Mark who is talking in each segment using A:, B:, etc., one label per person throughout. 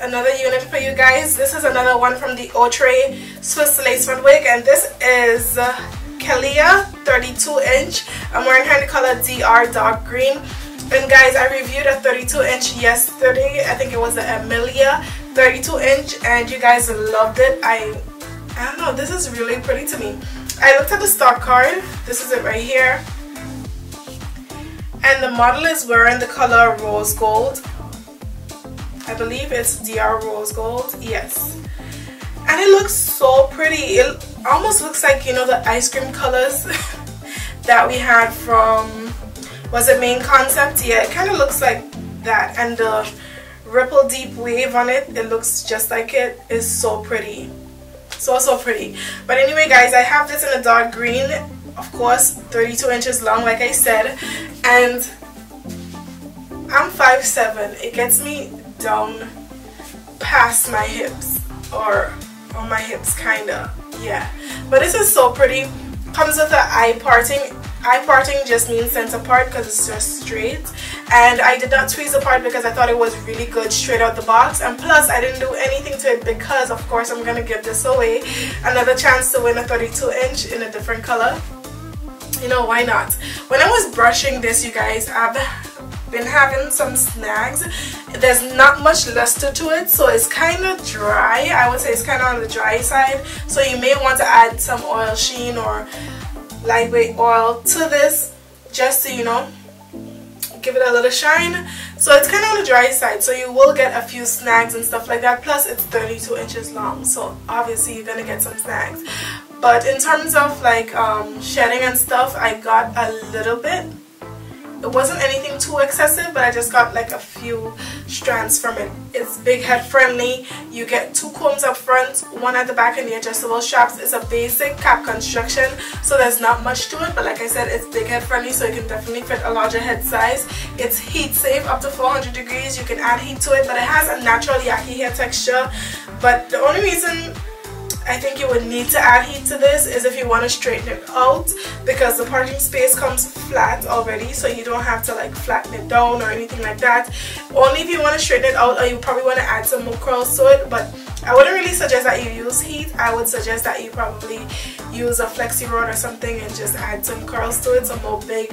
A: another unit for you guys. This is another one from the Outre Swiss Lace Front Wig and this is uh, Kelia 32 inch. I'm wearing her in the color DR Dark Green. And guys, I reviewed a 32 inch yesterday. I think it was the Amelia 32 inch and you guys loved it. I, I don't know, this is really pretty to me. I looked at the stock card. This is it right here. And the model is wearing the color rose gold. I believe it's DR rose gold. Yes. And it looks so pretty. It almost looks like, you know, the ice cream colors that we had from, was it Mane Concept? Yeah, it kind of looks like that. And the ripple deep wave on it, it looks just like it. It's so pretty. So, so pretty. But anyway, guys, I have this in a dark green. Of course, 32 inches long, like I said. And I'm 5'7". It gets me down past my hips. Or on my hips, kinda. Yeah. But this is so pretty. Comes with the I parting I parting just means center part because it's just straight and I did not tweeze the part because I thought it was really good straight out the box and plus I didn't do anything to it because of course I'm gonna give this away another chance to win a 32 inch in a different color you know why not when I was brushing this you guys I've been having some snags. There's not much luster to it so it's kind of dry. I would say it's kind of on the dry side. So you may want to add some oil sheen or lightweight oil to this just to you know. Give it a little shine. So it's kind of on the dry side so you will get a few snags and stuff like that. Plus it's 32 inches long so obviously you're gonna get some snags. But in terms of like um, shedding and stuff I got a little bit it wasn't anything too excessive but I just got like a few strands from it. It's big head friendly. You get two combs up front one at the back and the adjustable straps. It's a basic cap construction so there's not much to it but like I said it's big head friendly so you can definitely fit a larger head size. It's heat safe up to 400 degrees. You can add heat to it but it has a natural yaki hair texture. But the only reason I think you would need to add heat to this is if you want to straighten it out because the parting space comes flat already so you don't have to like flatten it down or anything like that. Only if you want to straighten it out or you probably want to add some more curls to it but I wouldn't really suggest that you use heat. I would suggest that you probably use a flexi rod or something and just add some curls to it, some more big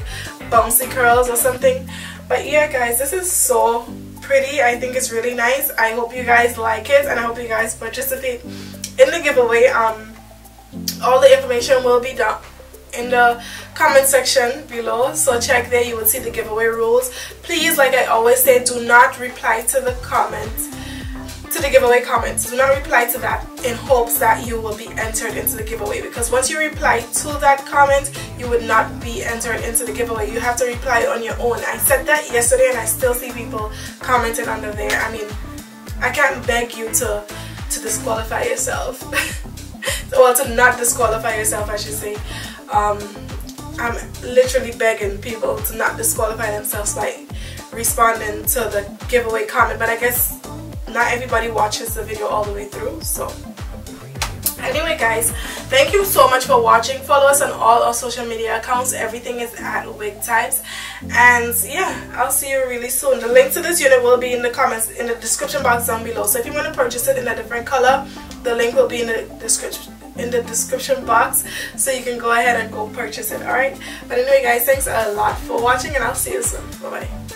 A: bouncy curls or something. But yeah guys, this is so pretty. I think it's really nice. I hope you guys like it and I hope you guys participate in the giveaway um all the information will be down in the comment section below so check there you will see the giveaway rules please like I always say do not reply to the comment to the giveaway comments do not reply to that in hopes that you will be entered into the giveaway because once you reply to that comment you would not be entered into the giveaway you have to reply on your own I said that yesterday and I still see people commenting under there I mean I can't beg you to to disqualify yourself. well, to not disqualify yourself, I should say. Um, I'm literally begging people to not disqualify themselves by responding to the giveaway comment, but I guess not everybody watches the video all the way through, so. Anyway guys thank you so much for watching. Follow us on all our social media accounts. Everything is at wig types. And yeah i'll see you really soon. The link to this unit will be in the comments in the description box down below. So if you want to purchase it in a different color the link will be in the description in the description box. So you can go ahead and go purchase it alright? But anyway guys thanks a lot for watching and i'll see you soon. Bye bye